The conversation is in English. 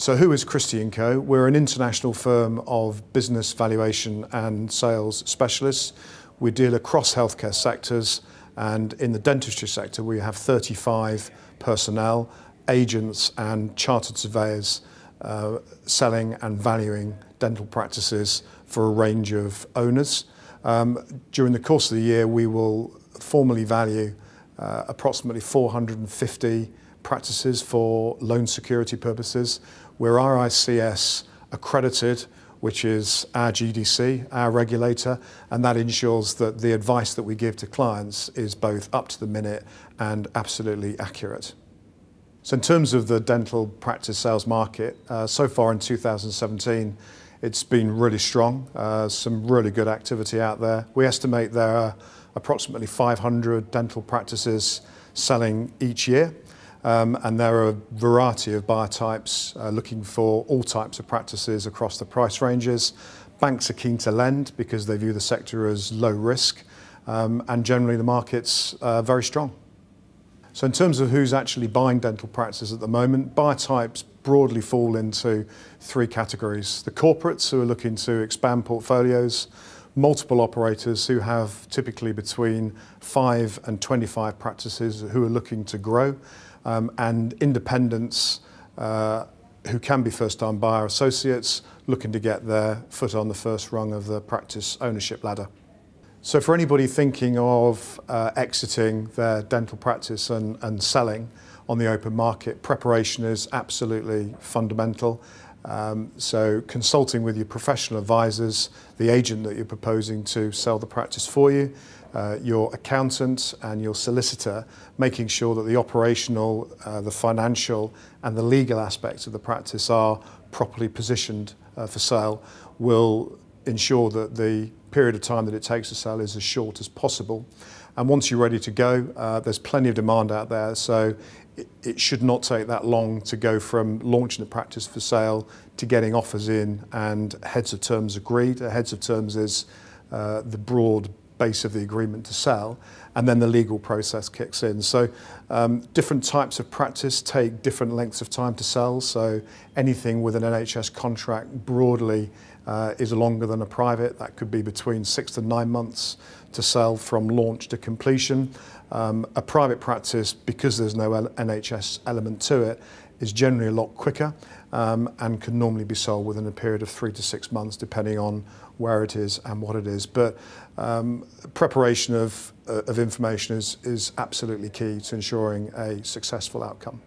So who is Christie & Co? We're an international firm of business valuation and sales specialists. We deal across healthcare sectors and in the dentistry sector we have 35 personnel, agents and chartered surveyors uh, selling and valuing dental practices for a range of owners. Um, during the course of the year we will formally value uh, approximately 450 practices for loan security purposes. We're RICS accredited, which is our GDC, our regulator, and that ensures that the advice that we give to clients is both up to the minute and absolutely accurate. So in terms of the dental practice sales market, uh, so far in 2017, it's been really strong, uh, some really good activity out there. We estimate there are approximately 500 dental practices selling each year. Um, and there are a variety of buyer types uh, looking for all types of practices across the price ranges. Banks are keen to lend because they view the sector as low risk, um, and generally the market's uh, very strong. So in terms of who's actually buying dental practices at the moment, buyer types broadly fall into three categories. The corporates who are looking to expand portfolios, multiple operators who have typically between 5 and 25 practices who are looking to grow, um, and independents uh, who can be first-time buyer associates looking to get their foot on the first rung of the practice ownership ladder. So for anybody thinking of uh, exiting their dental practice and, and selling on the open market, preparation is absolutely fundamental. Um, so consulting with your professional advisors, the agent that you're proposing to sell the practice for you, uh, your accountant and your solicitor, making sure that the operational, uh, the financial and the legal aspects of the practice are properly positioned uh, for sale will ensure that the period of time that it takes to sell is as short as possible. And once you're ready to go, uh, there's plenty of demand out there. So it, it should not take that long to go from launching the practice for sale to getting offers in and heads of terms agreed. A heads of terms is uh, the broad base of the agreement to sell, and then the legal process kicks in. So um, different types of practice take different lengths of time to sell. So anything with an NHS contract broadly uh, is longer than a private. That could be between six to nine months to sell from launch to completion. Um, a private practice, because there's no NHS element to it, is generally a lot quicker um, and can normally be sold within a period of three to six months, depending on where it is and what it is. But um, preparation of, of information is, is absolutely key to ensuring a successful outcome.